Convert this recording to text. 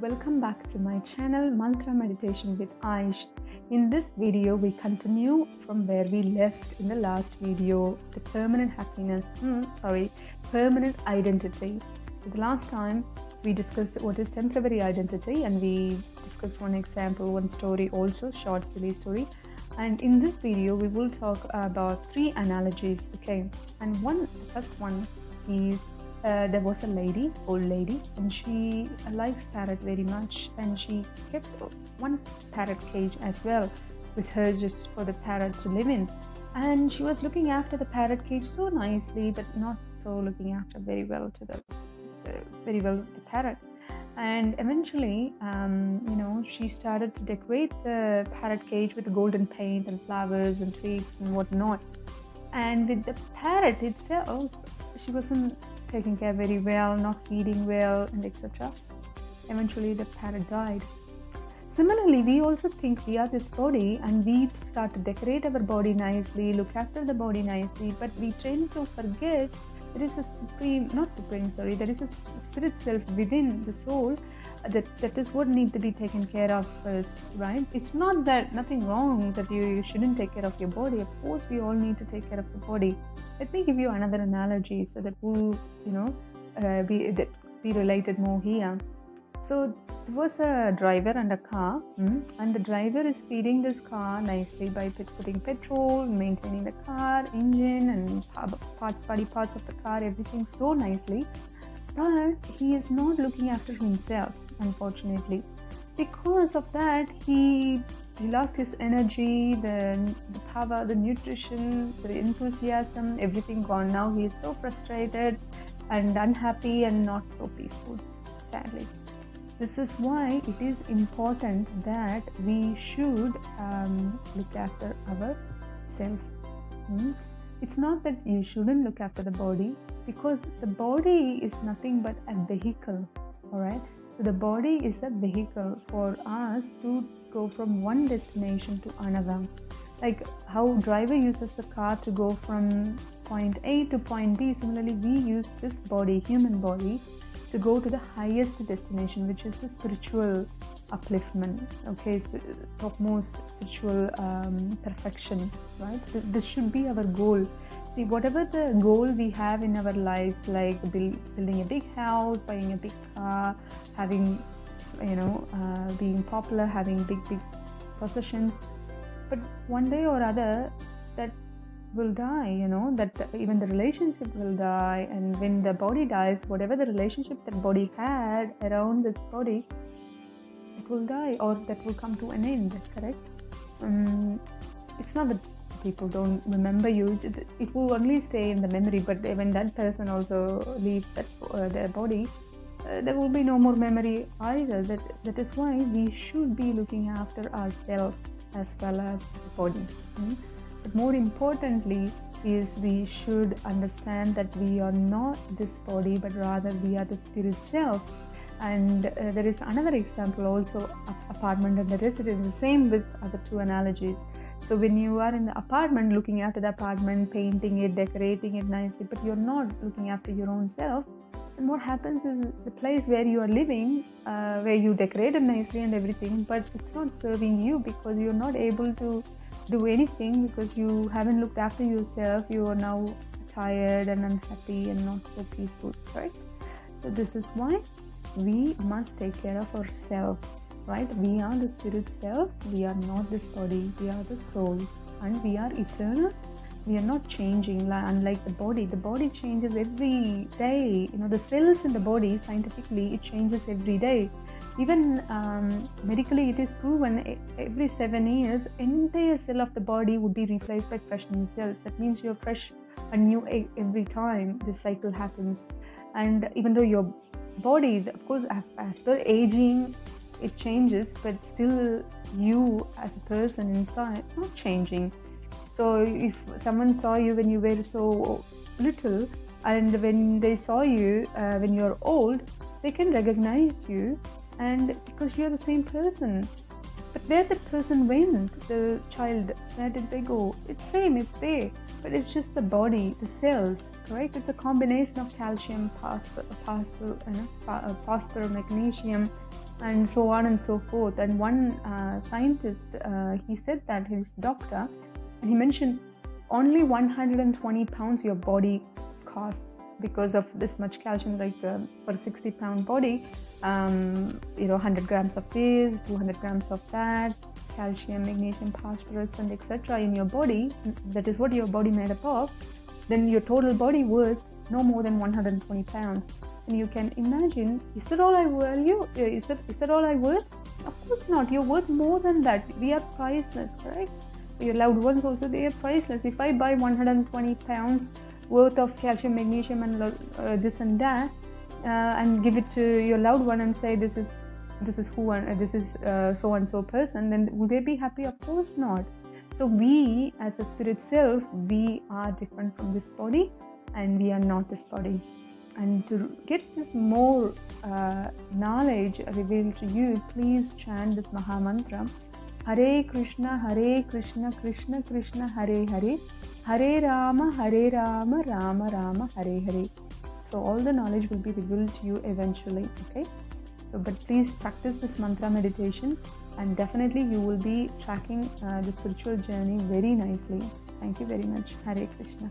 welcome back to my channel Mantra Meditation with Ish. In this video, we continue from where we left in the last video the permanent happiness, hmm, sorry, permanent identity. So the last time we discussed what is temporary identity and we discussed one example, one story, also short silly story. And in this video, we will talk about three analogies, okay? And one, the first one is uh, there was a lady, old lady, and she likes parrot very much, and she kept one parrot cage as well with her just for the parrot to live in. And she was looking after the parrot cage so nicely, but not so looking after very well to the, the very well the parrot. And eventually, um, you know, she started to decorate the parrot cage with golden paint and flowers and twigs and whatnot. And with the parrot itself, she wasn't taking care very well, not feeding well, and etc. Eventually, the parrot died. Similarly, we also think we are this body and we start to decorate our body nicely, look after the body nicely, but we tend to forget there is a supreme, not supreme, sorry, there is a spirit self within the soul that that is what need to be taken care of first, right? It's not that nothing wrong that you, you shouldn't take care of your body. Of course, we all need to take care of the body. Let me give you another analogy so that will, you know, uh, be that be related more here. So there was a driver and a car, mm, and the driver is feeding this car nicely by putting petrol, maintaining the car, engine, and parts, body parts of the car, everything so nicely. But he is not looking after himself, unfortunately. Because of that, he he lost his energy, the, the power, the nutrition, the enthusiasm, everything gone. Now he is so frustrated and unhappy and not so peaceful, sadly. This is why it is important that we should um, look after ourselves. Hmm? It's not that you shouldn't look after the body because the body is nothing but a vehicle, all right? So the body is a vehicle for us to go from one destination to another. Like how driver uses the car to go from point A to point B, similarly we use this body, human body, to go to the highest destination, which is the spiritual upliftment. Okay, topmost spiritual um, perfection. Right. This should be our goal. See, whatever the goal we have in our lives, like build, building a big house, buying a big car, having you know uh, being popular having big big possessions but one day or other that will die you know that even the relationship will die and when the body dies whatever the relationship that body had around this body it will die or that will come to an end correct um, it's not that people don't remember you it will only stay in the memory but when that person also leaves that uh, their body uh, there will be no more memory either. That, that is why we should be looking after ourselves as well as the body. Mm? But more importantly, is we should understand that we are not this body, but rather we are the spirit self. And uh, there is another example also apartment and the residence, the same with other two analogies. So when you are in the apartment looking after the apartment, painting it, decorating it nicely, but you're not looking after your own self, and what happens is the place where you are living uh, where you decorated nicely and everything but it's not serving you because you're not able to do anything because you haven't looked after yourself. You are now tired and unhappy and not so peaceful right? So this is why we must take care of ourselves right? We are the spirit self. We are not this body. We are the soul. And we are eternal. We are not changing unlike the body. The body changes every day. You know the cells in the body scientifically it changes every day even um, medically it is proven every seven years entire cell of the body would be replaced by fresh new cells. That means you're fresh and new every time this cycle happens. And even though your body of course as per aging it changes but still you as a person inside not changing. So if someone saw you when you were so little, and when they saw you uh, when you're old, they can recognize you, and because you're the same person. But where the person went, the child, where did they go? It's same, it's there, but it's just the body, the cells, right? It's a combination of calcium, phosphorus, phosphorus, uh, phosphorus magnesium, and so on and so forth. And one uh, scientist, uh, he said that his doctor, he mentioned only 120 pounds your body costs because of this much calcium. Like uh, for a 60 pound body, um, you know, 100 grams of this, 200 grams of that, calcium, magnesium, phosphorus, and etc. in your body. That is what your body made up of. Then your total body worth no more than 120 pounds and you can imagine is that all i value is that is that all i worth of course not you're worth more than that we are priceless correct your loved ones also they are priceless if i buy 120 pounds worth of calcium magnesium and uh, this and that uh, and give it to your loved one and say this is this is who and uh, this is uh, so and so person then will they be happy? Of course not. So we as a spirit self we are different from this body and we are not this body. And to get this more uh, knowledge revealed to you, please chant this Maha Mantra. Hare Krishna, Hare Krishna, Krishna Krishna, Hare Hare, Hare Rama, Hare Rama, Rama Rama, Hare Hare. So all the knowledge will be revealed to you eventually. Okay. So, but please practice this mantra meditation, and definitely you will be tracking uh, the spiritual journey very nicely. Thank you very much. Hare Krishna.